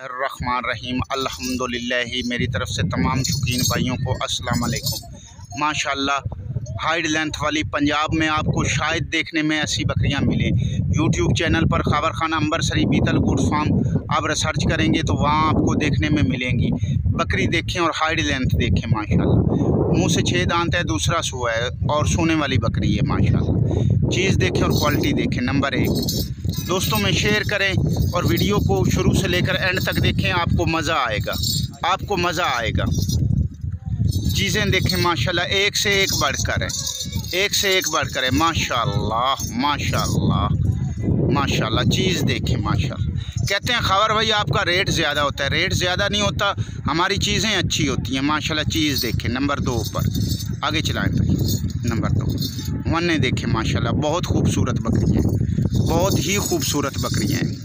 रहमान रहीम अल्हम्दुलिल्लाह मेरी तरफ़ से तमाम शौकीन भाइयों को अस्सलाम वालेकुम। माशाल्लाह हाइड लेंथ वाली पंजाब में आपको शायद देखने में ऐसी बकरियाँ मिलें। यूट्यूब चैनल पर खबर खाना अंबर सरी बीतल गुड फार्म आप रिसर्च करेंगे तो वहाँ आपको देखने में मिलेंगी। बकरी देखें और हाइड लेंथ देखें, माशाल्लाह। मुँह से छः दांत है, दूसरा सुआ है और सोने वाली बकरी है, माशाल्लाह। चीज़ देखें और क्वालिटी देखें, नंबर एक। दोस्तों, में शेयर करें और वीडियो को शुरू से लेकर एंड तक देखें, आपको मज़ा आएगा। आपको मज़ा आएगा। चीज़ें देखें, माशाल्लाह, एक से एक बढ़कर है। एक से एक बढ़कर है। माशाल्लाह माशाल्लाह माशाल्लाह, चीज़ देखें, माशाल्लाह। कहते हैं, खबर भाई, आपका रेट ज़्यादा होता है। रेट ज़्यादा नहीं होता, हमारी चीज़ें अच्छी होती हैं। माशाल्लाह, चीज़ देखें, नंबर दो पर आगे चलाएँ भाई, नंबर दो। वन देखें, माशाल्लाह, बहुत खूबसूरत बकरी है। बहुत ही खूबसूरत बकरियाँ हैं।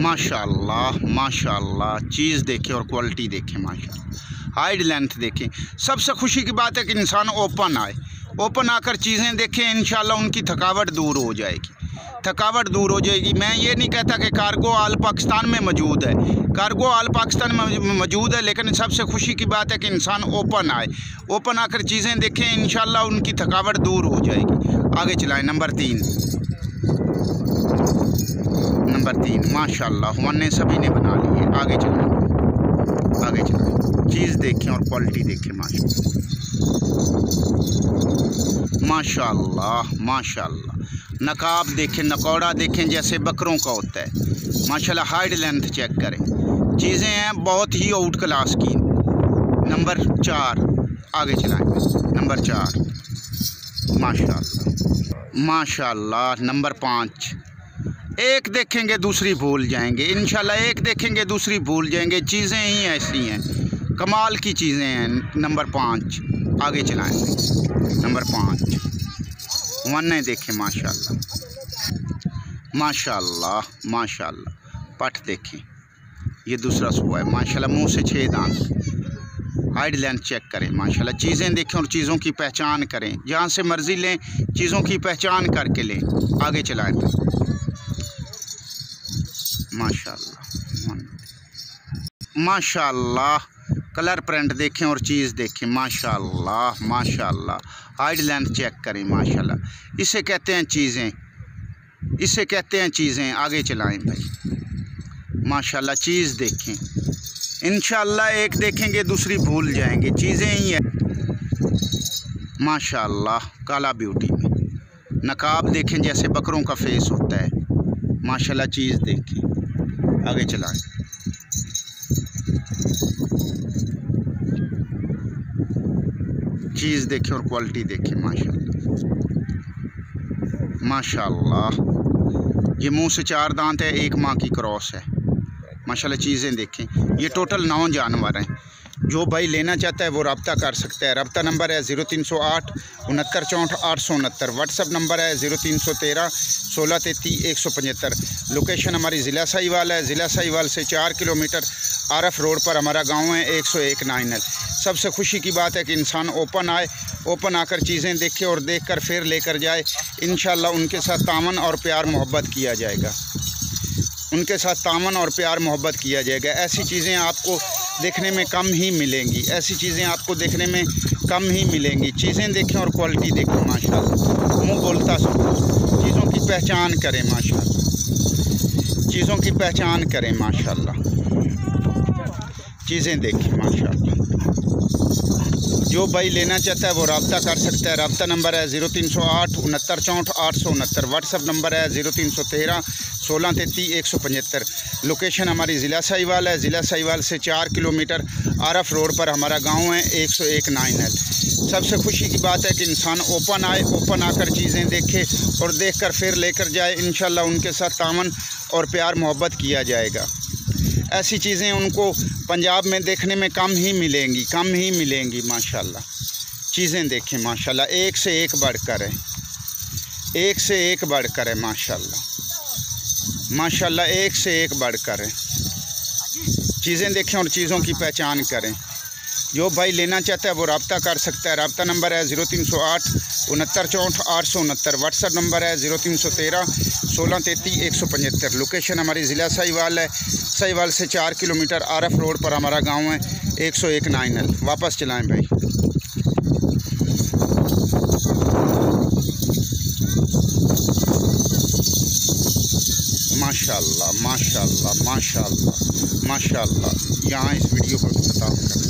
माशाल्लाह माशाल्लाह। चीज़ देखें और क्वालिटी देखें, माशाल्लाह। हाइड लेंथ देखें। सबसे खुशी की बात है कि इंसान ओपन आए। ओपन आकर चीज़ें देखें इन उनकी थकावट दूर हो जाएगी। थकावट दूर हो जाएगी। मैं ये नहीं कहता कि कार्गो आल पाकिस्तान में मौजूद है। कार्गो आल पाकिस्तान में मौजूद है, लेकिन सबसे खुशी की बात है कि इंसान ओपन आए। ओपन आकर चीज़ें देखें इन उनकी थकावट दूर हो जाएगी। आगे चलाएँ, नंबर तीन। तीन माशाल्लाह वन ने सभी ने बना ली है। आगे चलाएँ आगे चलाएँ चीज़ देखें और क्वालिटी देखें माशा माशाल्लाह माशाल्लाह नकाब देखें, नकौड़ा देखें, जैसे बकरों का होता है। माशाल्लाह हाइड लेंथ चेक करें। चीज़ें हैं, बहुत ही आउट क्लास की। नंबर चार, आगे चलाएँ। नंबर चार। माशाल्लाह माशाल्लाह नंबर पाँच। एक देखेंगे, दूसरी भूल जाएँगे। इंशाल्लाह एक देखेंगे, दूसरी भूल जाएँगे। चीज़ें ही ऐसी हैं। कमाल की चीज़ें हैं। नंबर पाँच, आगे चलाएँ। नंबर पाँच, वन्ने देखें, माशाल्लाह। माशाल्लाह माशाल्लाह। पट देखें। ये दूसरा सुबह है। माशाल्लाह, मुँह से छः दांत। हाइड लेंथ चेक करें। माशाल्लाह, चीज़ें देखें और चीज़ों की पहचान करें। जहाँ से मर्ज़ी लें, चीज़ों की पहचान करके लें। आगे चलाएँ। माशाल्लाह। माशाल्लाह। कलर प्रिंट देखें और चीज़ देखें। माशाल्लाह माशाल्लाह। हाइड लेंथ चेक करें, माशाल्लाह। इसे कहते हैं चीज़ें। इसे कहते हैं चीज़ें। आगे चलाएँ भाई। माशाल्लाह, चीज़ देखें। इनशाला एक देखेंगे, दूसरी भूल जाएँगे। चीज़ें ही है। माशाल्लाह, काला ब्यूटी। में नकाब देखें जैसे बकरों का फेस होता है। माशाल्लाह, चीज़ देखें। आगे चलाएँ चीज़ देखें और क्वालिटी देखें, माशाल्लाह। माशाल्लाह। ये मुँह से चार दांत है, एक माँ की क्रॉस है। माशाल्लाह, चीज़ें देखें। ये टोटल नौ जानवर हैं। जो भाई लेना चाहता है वो रबता कर सकता है। रबता नंबर है ज़ीरो तीन सौ आठ, उनहत्तर चौंठ, आठ सौ उनहत्तर। व्हाट्सअप नंबर है ज़ीरो तीन सौ तेरह, सोलह तैतीस, एक सौ पचहत्तर। लोकेशन हमारी ज़िला साहिवाल है। ज़िला साहिवाल से चार किलोमीटर आरफ रोड पर हमारा गाँव है, एक सौ एक नाइन एल सबसे खुशी की बात है कि इंसान ओपन आए, ओपन आकर चीज़ें देखे और देख कर फिर लेकर जाए। इन उनके साथ तावन और प्यार मोहब्बत किया जाएगा। उनके साथ तामन और प्यार, मोहब्बत किया जाएगा। ऐसी चीज़ें आपको देखने में कम ही मिलेंगी। ऐसी चीज़ें आपको देखने में कम ही मिलेंगी। चीज़ें देखें और क्वालिटी देखें माशा मुँह बोलता सुनो। चीज़ों की पहचान करें माशा चीज़ों की पहचान करें, माशाल्लाह। चीज़ें देखें, माशाल्लाह। जो भाई लेना चाहता है वो रबता कर सकता है। रबता नंबर है ज़ीरो तीन सौ आठ, उनहत्तर चौंठ आठ सौ उनहत्तर। व्हाट्सअप नंबर है ज़ीरो तीन सौ तेरह, सोलह तैतीस, एक सौ पचहत्तर। लोकेशन हमारी ज़िला साहिवाल है। ज़िला साहिवाल से चार किलोमीटर आरफ रोड पर हमारा गाँव है, एक सौ एक नाइन एल सबसे खुशी की बात है कि इंसान ओपन आए, ओपन आकर चीज़ें देखे और देख कर फिर लेकर जाए। इन उनके साथ तामन और प्यार मोहब्बत किया जाएगा। ऐसी चीज़ें उनको पंजाब में देखने में कम ही मिलेंगी, कम ही मिलेंगी, माशाल्लाह। चीज़ें देखें, माशाल्लाह, एक से एक बढ़कर है। एक से एक बढ़कर है, माशाल्लाह। माशाल्लाह, एक से एक बढ़कर है। चीज़ें देखें और चीज़ों की पहचान करें। जो भाई लेना चाहता है वो रबता कर सकता है। रबता नंबर है ज़ीरो तीन सौ आठ, उनहत्तर चौंठ आठ सौ उनहत्तर। व्हाट्सअप नंबर है ज़ीरो तीन सौ तेरह, सोलह तैतीस, एक सौ पचहत्तर। लोकेशन हमारी ज़िला सहीवाल है। सहीवाल से चार किलोमीटर आर एफ़ रोड पर हमारा गाँव है, एक सौ एक नाइन एल वापस चलाएँ भाई। माशाल्लाह माशाल्लाह माशाल्लाह माशाल्लाह। यहाँ इस वीडियो को खत्म